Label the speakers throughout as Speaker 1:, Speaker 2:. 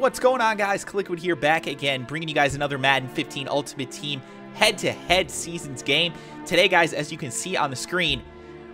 Speaker 1: what's going on guys? Kliquid here back again, bringing you guys another Madden 15 Ultimate Team head-to-head -head seasons game. Today guys, as you can see on the screen,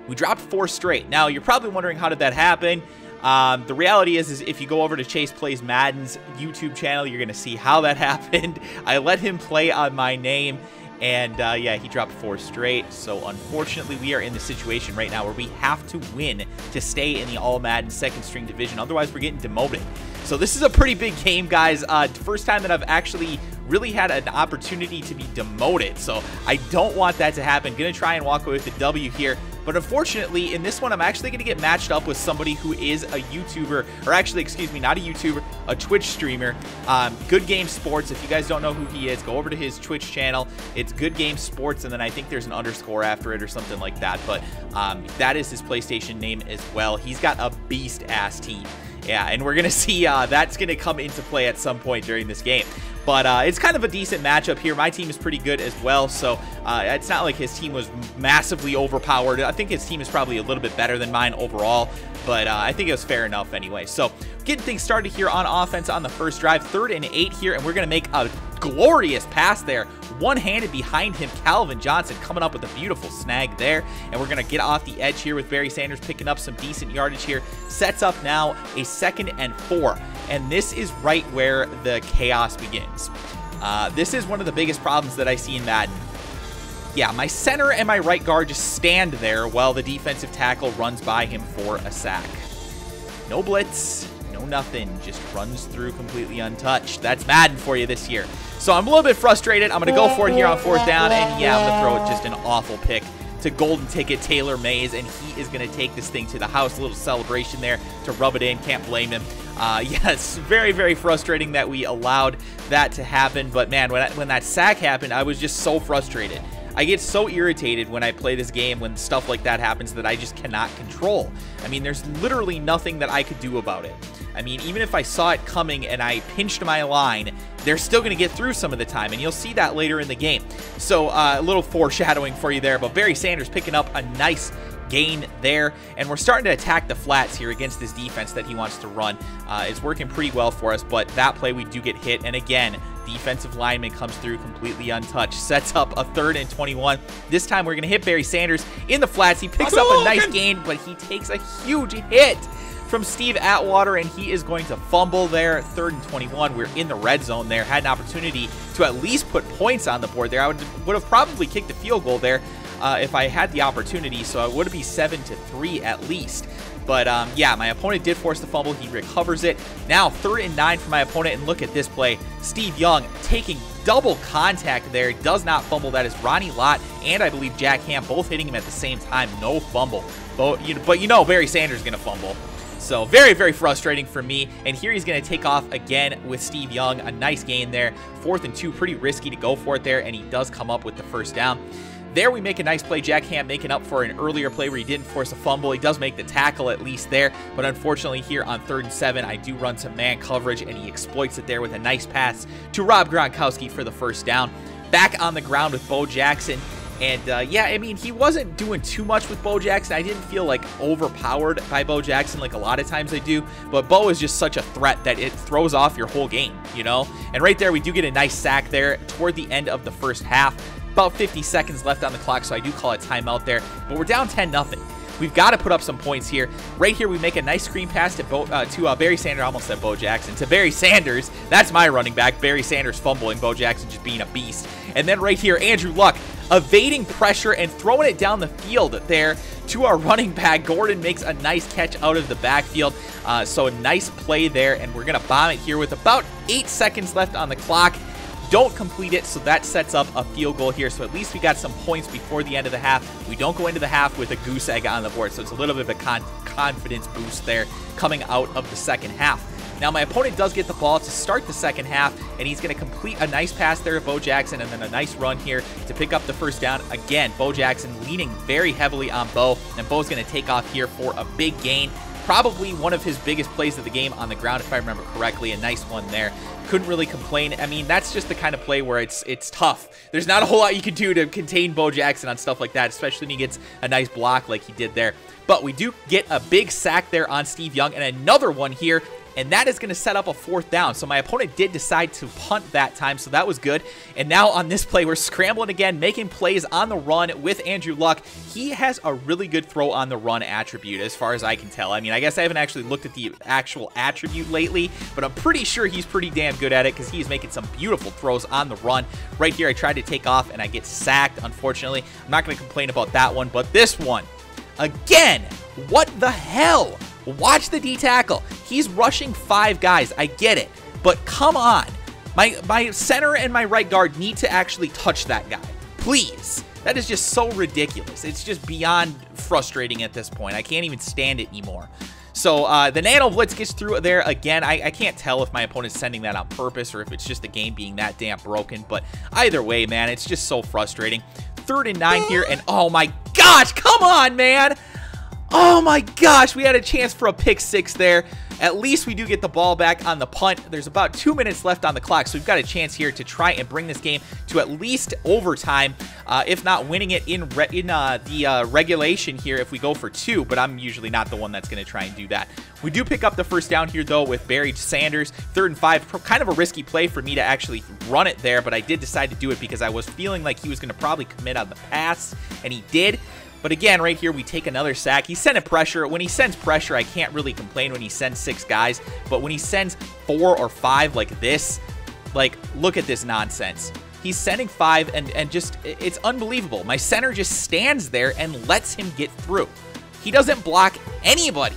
Speaker 1: we dropped four straight. Now, you're probably wondering how did that happen? Um, the reality is, is if you go over to Chase Plays Madden's YouTube channel, you're going to see how that happened. I let him play on my name, and uh, yeah, he dropped four straight. So unfortunately, we are in the situation right now where we have to win to stay in the All Madden second string division. Otherwise, we're getting demoted. So this is a pretty big game, guys. Uh, first time that I've actually really had an opportunity to be demoted. So I don't want that to happen. To try and walk away with the W here. But unfortunately, in this one, I'm actually going to get matched up with somebody who is a YouTuber, or actually, excuse me, not a YouTuber, a Twitch streamer. Um, Good Game Sports. If you guys don't know who he is, go over to his Twitch channel. It's Good Game Sports, and then I think there's an underscore after it or something like that. But um, that is his PlayStation name as well. He's got a beast-ass team. Yeah, and we're going to see uh, that's going to come into play at some point during this game. But uh, it's kind of a decent matchup here. My team is pretty good as well, so uh, it's not like his team was massively overpowered. I think his team is probably a little bit better than mine overall, but uh, I think it was fair enough anyway. So getting things started here on offense on the first drive. Third and eight here, and we're going to make a glorious pass there. One-handed behind him, Calvin Johnson coming up with a beautiful snag there. And we're going to get off the edge here with Barry Sanders picking up some decent yardage here. Sets up now a second and four. And this is right where the chaos begins. Uh, this is one of the biggest problems that I see in Madden. Yeah, my center and my right guard just stand there while the defensive tackle runs by him for a sack. No blitz, no nothing, just runs through completely untouched. That's Madden for you this year. So I'm a little bit frustrated. I'm going to go for it here on fourth down, and yeah, I'm going to throw it just an awful pick to Golden Ticket Taylor Mays, and he is going to take this thing to the house. A little celebration there to rub it in. Can't blame him. Uh, yes, very, very frustrating that we allowed that to happen. But man, when, I, when that sack happened, I was just so frustrated. I get so irritated when I play this game when stuff like that happens that I just cannot control. I mean, there's literally nothing that I could do about it. I mean, even if I saw it coming and I pinched my line, they're still going to get through some of the time, and you'll see that later in the game. So uh, a little foreshadowing for you there, but Barry Sanders picking up a nice gain there. And we're starting to attack the flats here against this defense that he wants to run. Uh, it's working pretty well for us, but that play we do get hit. And again, defensive lineman comes through completely untouched. Sets up a third and 21. This time we're going to hit Barry Sanders in the flats. He picks up a nice gain, but he takes a huge hit from Steve Atwater, and he is going to fumble there. Third and 21. We're in the red zone there. Had an opportunity to at least put points on the board there. I would, would have probably kicked a field goal there uh, if I had the opportunity, so it would be 7 to 3 at least. But um, yeah, my opponent did force the fumble. He recovers it. Now third and nine for my opponent. And look at this play. Steve Young taking double contact there. Does not fumble. That is Ronnie Lott and I believe Jack Ham both hitting him at the same time. No fumble. But you know, but you know Barry Sanders is going to fumble. So very, very frustrating for me. And here he's going to take off again with Steve Young. A nice gain there. Fourth and two, pretty risky to go for it there. And he does come up with the first down. There we make a nice play. Jack Ham making up for an earlier play where he didn't force a fumble. He does make the tackle at least there, but unfortunately here on third and seven, I do run some man coverage and he exploits it there with a nice pass to Rob Gronkowski for the first down. Back on the ground with Bo Jackson. And uh, yeah, I mean, he wasn't doing too much with Bo Jackson. I didn't feel like overpowered by Bo Jackson like a lot of times I do. But Bo is just such a threat that it throws off your whole game, you know? And right there, we do get a nice sack there toward the end of the first half. About 50 seconds left on the clock, so I do call it timeout there. But we're down 10 nothing. We've got to put up some points here. Right here, we make a nice screen pass to, Bo, uh, to uh, Barry Sanders. I almost said Bo Jackson. To Barry Sanders. That's my running back. Barry Sanders fumbling. Bo Jackson just being a beast. And then right here, Andrew Luck evading pressure and throwing it down the field there to our running back. Gordon makes a nice catch out of the backfield. Uh, so a nice play there, and we're going to bomb it here with about eight seconds left on the clock don't complete it, so that sets up a field goal here. So at least we got some points before the end of the half. We don't go into the half with a goose egg on the board, so it's a little bit of a con confidence boost there coming out of the second half. Now, my opponent does get the ball to start the second half, and he's going to complete a nice pass there to Bo Jackson and then a nice run here to pick up the first down. Again, Bo Jackson leaning very heavily on Bo, and Bo's going to take off here for a big gain. Probably one of his biggest plays of the game on the ground, if I remember correctly. A nice one there couldn't really complain. I mean, that's just the kind of play where it's it's tough. There's not a whole lot you can do to contain Bo Jackson on stuff like that, especially when he gets a nice block like he did there. But we do get a big sack there on Steve Young and another one here and that is going to set up a fourth down. So my opponent did decide to punt that time, so that was good. And now on this play, we're scrambling again, making plays on the run with Andrew Luck. He has a really good throw on the run attribute as far as I can tell. I mean, I guess I haven't actually looked at the actual attribute lately, but I'm pretty sure he's pretty damn good at it because he's making some beautiful throws on the run. Right here, I tried to take off and I get sacked, unfortunately. I'm not going to complain about that one, but this one, again, what the hell? Watch the D tackle. He's rushing five guys. I get it. But come on. My, my center and my right guard need to actually touch that guy. Please. That is just so ridiculous. It's just beyond frustrating at this point. I can't even stand it anymore. So uh, the Nano Blitz gets through there again. I, I, can't tell if my opponent's sending that on purpose or if it's just the game being that damn broken. But either way, man, it's just so frustrating. Third and nine here, and oh my gosh, come on, man. Oh my gosh, we had a chance for a pick six there. At least we do get the ball back on the punt. There's about two minutes left on the clock, so we've got a chance here to try and bring this game to at least overtime, uh, if not winning it in in uh, the uh, regulation here if we go for two, but I'm usually not the one that's going to try and do that. We do pick up the first down here, though, with Barry Sanders. Third and five, kind of a risky play for me to actually run it there, but I did decide to do it because I was feeling like he was going to probably commit on the pass, and he did. But again, right here, we take another sack. He's sending pressure. When he sends pressure, I can't really complain when he sends six guys. But when he sends four or five like this, like, look at this nonsense. He's sending five, and, and just, it's unbelievable. My center just stands there and lets him get through. He doesn't block anybody.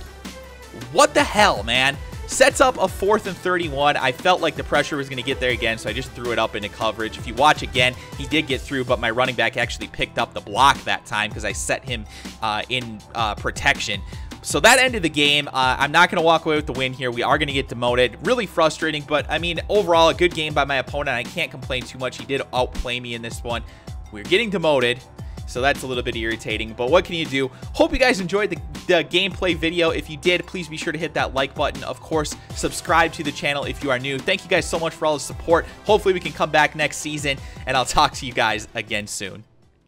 Speaker 1: What the hell, man? Sets up a fourth and 31. I felt like the pressure was going to get there again, so I just threw it up into coverage. If you watch again, he did get through, but my running back actually picked up the block that time because I set him uh, in uh, protection. So that ended the game. Uh, I'm not going to walk away with the win here. We are going to get demoted. Really frustrating, but I mean, overall, a good game by my opponent. I can't complain too much. He did outplay me in this one. We're getting demoted. So that's a little bit irritating, but what can you do? Hope you guys enjoyed the, the gameplay video. If you did, please be sure to hit that like button. Of course, subscribe to the channel if you are new. Thank you guys so much for all the support. Hopefully we can come back next season, and I'll talk to you guys again soon.